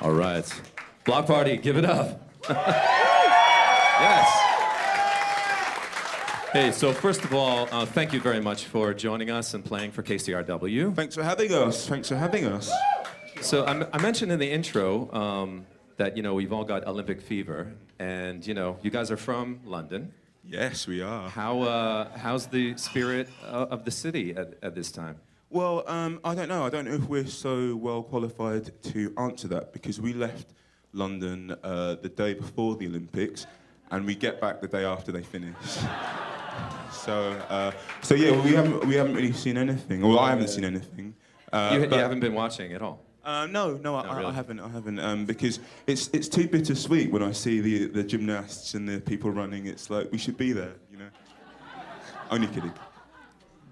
All right. Bloc Party, give it up. yes. Hey, so first of all, uh, thank you very much for joining us and playing for KCRW. Thanks for having us. Thanks for having us. So I, I mentioned in the intro um, that you know we've all got Olympic fever, and you know you guys are from London. Yes, we are. How uh, how's the spirit uh, of the city at, at this time? Well, um, I don't know. I don't know if we're so well qualified to answer that because we left London uh, the day before the Olympics, and we get back the day after they finish. so, uh, so yeah, we haven't we haven't really seen anything. Well, I haven't seen anything. Uh, You, you haven't been watching at all. Uh, no, no, I, really. I haven't. I haven't um, because it's it's too bittersweet when I see the the gymnasts and the people running. It's like we should be there, you know. Only kidding.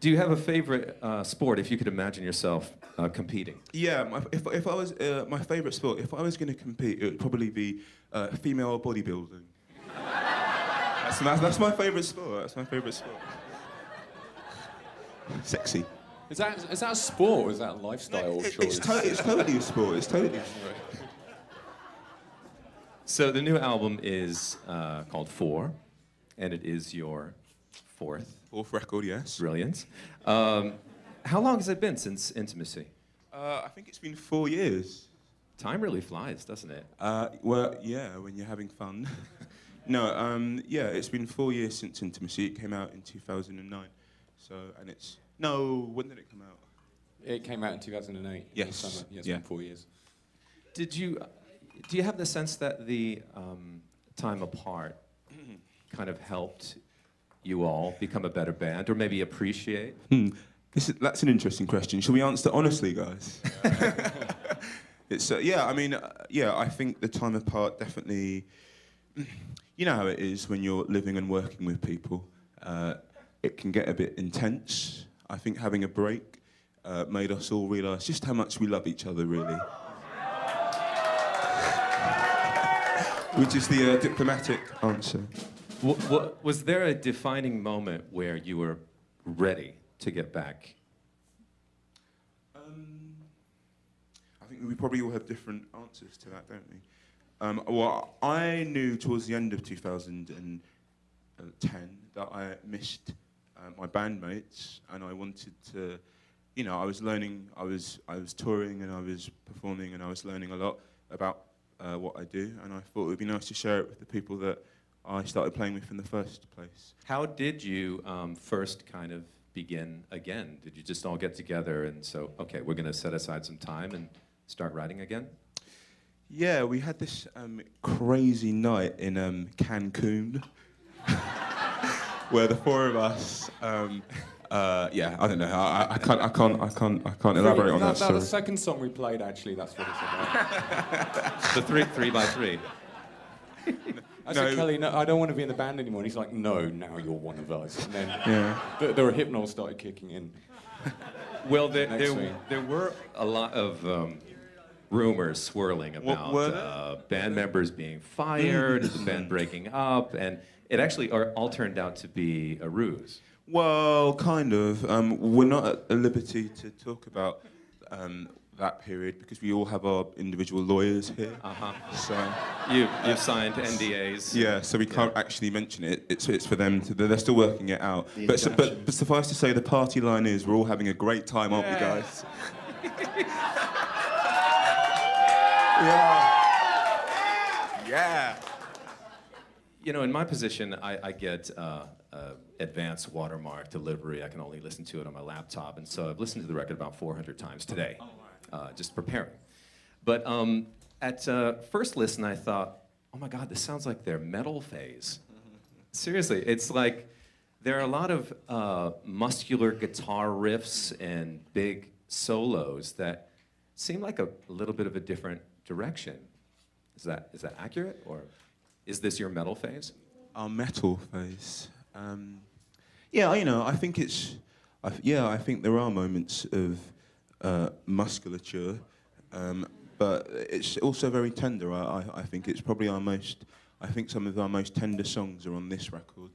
Do you have a favorite uh, sport if you could imagine yourself uh, competing? Yeah, my, if if I was uh, my favourite sport, if I was going to compete, it would probably be uh, female bodybuilding. that's, that's that's my favourite sport. That's my favourite sport. Sexy. Is that, is that a sport or is that a lifestyle It- choice? it's, to- it's totally a sport. It's totally. a sport. So the new album is uh, called Four, and it is your fourth. Fourth record, yes. Brilliant. Um, how long has it been since Intimacy? Uh, I think it's been four years. Time really flies, doesn't it? Uh, well, yeah, when you're having fun. no, um, yeah, it's been four years since Intimacy. It came out in 2009. So, and it's no, when did it come out? It came out in 2008. in Yes. summer. Yeah, it's Yeah. been four years. Did you, do you have the sense that the um, time apart kind of helped you all become a better band, or maybe appreciate? Hmm. This is, that's an interesting question. Shall we answer honestly, guys? it's uh, yeah. I mean, uh, yeah. I think the time apart definitely. You know how it is when you're living and working with people. Uh, it can get a bit intense. I think having a break uh, made us all realise just how much we love each other, really. Which is the uh, diplomatic answer. W- was there a defining moment where you were ready to get back? Um, I think we probably all have different answers to that, don't we? Um, well, I knew towards the end of 2010 that I missed uh, my bandmates, and I wanted to, you know, I was learning, I was, I was touring, and I was performing, and I was learning a lot about uh, what I do, and I thought it would be nice to share it with the people that I started playing with in the first place. How did you um, first kind of begin again? Did you just all get together and so, okay, we're going to set aside some time and start writing again? Yeah, we had this um, crazy night in um, Cancun where the four of us. Um, uh, yeah, I don't know. I, I- I can't. I can't. I can't. I can't elaborate on that that, story. the second song we played, actually, that's what it's about. The three, three by three. I said, No. Kele, no, I don't want to be in the band anymore. And he's like, no, now you're one of us. And then Yeah. the, the hypnol started kicking in. Well, there, there, there were a lot of um, rumors swirling about were there? uh, band members being fired, the band breaking up, and it actually are, all turned out to be a ruse. Well, kind of. Um, we're not at a liberty to talk about um, that period because we all have our individual lawyers here. Uh-huh. So You, you've signed NDAs. yeah, so we can't actually mention it. It's it's for them to. They're still working it out. But, so, but but suffice to say, the party line is we're all having a great time, aren't we, guys? yeah. Yeah. You know, in my position, I, I get uh, uh, advanced watermark delivery. I can only listen to it on my laptop, and so I've listened to the record about 400 times today, uh, just preparing. But um, at uh, first listen, I thought, oh my God, this sounds like their metal phase. Seriously, it's like there are a lot of uh, muscular guitar riffs and big solos that seem like a little bit of a different direction. Is that is that accurate, or is this your metal phase? Our metal phase. Um, yeah, you know, I think it's. I, yeah, I think there are moments of uh, musculature, um, but it's also very tender. I, I, I think it's probably our most. I think some of our most tender songs are on this record,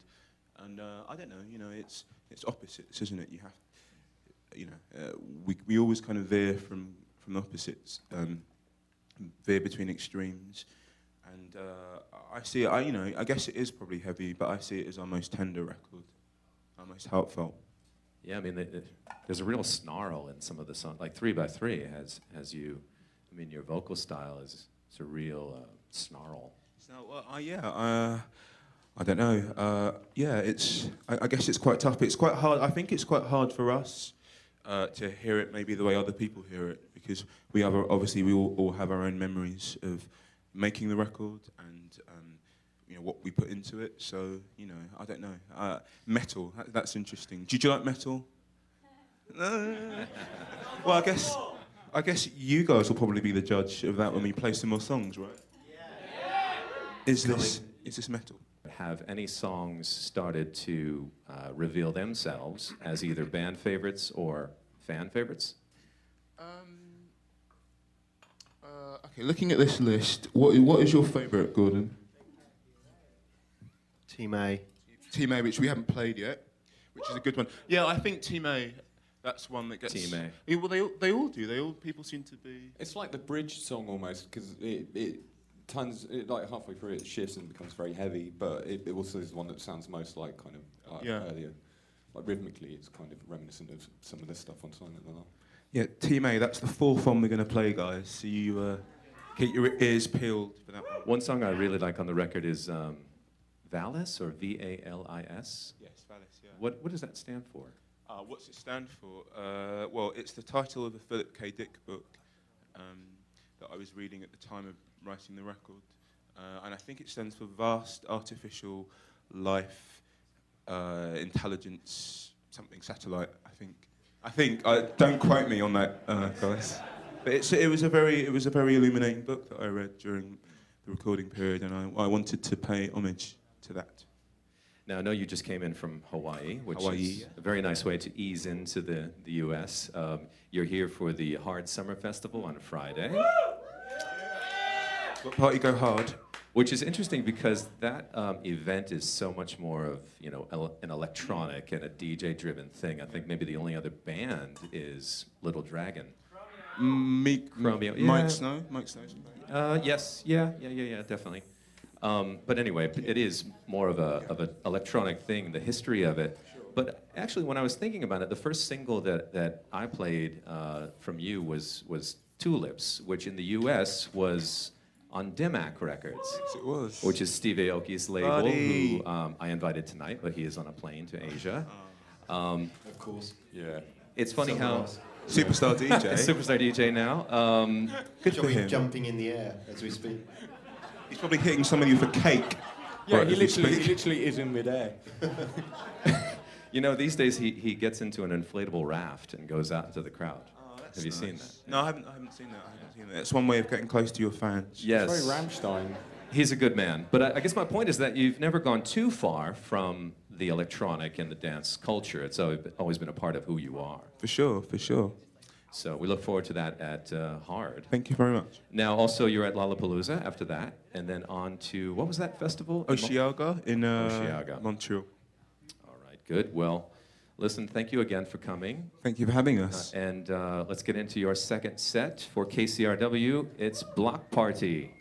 and uh, I don't know. You know, it's it's opposites, isn't it? You have, you know, uh, we we always kind of veer from from opposites. Um, veer between extremes. And uh, I see it. I you know I guess it is probably heavy, but I see it as our most tender record, our most heartfelt. Yeah, I mean, the, the, there's a real snarl in some of the songs. Like Three by Three has has you. I mean, your vocal style is it's a real uh, snarl. So uh, yeah, uh, I don't know. Uh, yeah, it's. I, I guess it's quite tough. It's quite hard. I think it's quite hard for us uh, to hear it maybe the way other people hear it because we have obviously we all, all have our own memories of making the record and um, you know what we put into it. So you know, I don't know. Uh, metal. That, that's interesting. Did you like metal? No. well, I guess. I guess you guys will probably be the judge of that when we play some more songs, right? Is this is this metal? Have any songs started to uh, reveal themselves as either band favorites or fan favorites? Um, uh, okay, looking at this list, what what is your favourite, Gordon? Team A. Team A, which we haven't played yet, which is a good one. Yeah, I think Team A. That's one that gets. Team A. Yeah, well, they all- they all do. They all people seem to be. It's like the bridge song almost because it, it turns it, like halfway through it shifts and becomes very heavy, but it, it also is the one that sounds most like kind of like Yeah. earlier. Like rhythmically, it's kind of reminiscent of some of the stuff on Silent Alarm. Yeah, Team A. That's the fourth one we're going to play, guys. So you uh, keep your ears peeled for that one. One song I really like on the record is um, Valis or V A L I S. Yes, Valis. Yeah. What what does that stand for? Uh, what's it stand for? Uh, well, it's the title of a Philip K. Dick book um, that I was reading at the time of writing the record. Uh, and I think it stands for Vast Artificial Life uh, Intelligence, something satellite, I think. I think, uh, don't quote me on that, uh, guys. But it's, it, was a very, it was a very illuminating book that I read during the recording period, and I, I wanted to pay homage to that. Now I know you just came in from Hawaii, which Hawaii, is yeah. a very nice way to ease into the the U.S. Um, you're here for the Hard Summer Festival on Friday. What party go hard? Which is interesting because that um, event is so much more of you know ele- an electronic and a DJ-driven thing. I think maybe the only other band is Little Dragon. Meek, Chromeo, Mike yeah. Snow? Miike Snow's Uh, yes, yeah, yeah, yeah, yeah, definitely. Um, but anyway, it is more of a of an electronic thing. The history of it. But actually, when I was thinking about it, the first single that that I played uh, from you was was Tulips, which in the U.S. was on Dim Mak Records. Yes, it was. which is Steve Aoki's label, Buddy. who um, I invited tonight, but he is on a plane to Asia. Um, Of course. Yeah. it's funny how Superstar DJ. superstar DJ now. Um, Good for Joey him. jumping in the air as we speak. He's probably hitting some of you for cake. Yeah, Right, he literally, he literally is in midair. you know, these days he, he gets into an inflatable raft and goes out into the crowd. Oh, Have you seen that? No, I haven't. I haven't seen that. I haven't seen that. It's one way of getting close to your fans. Yes. It's very Rammstein. He's a good man. But I, I guess my point is that you've never gone too far from the electronic and the dance culture. It's always been a part of who you are. For sure. For sure. So we look forward to that at uh, Hard. Thank you very much. Now, also, you're at Lollapalooza after that, and then on to what was that festival? Osheaga in uh, Osheaga. Montreal. All right, good. Well, listen, thank you again for coming. Thank you for having Uh, us. and uh, let's get into your second set for KCRW. It's Bloc Party.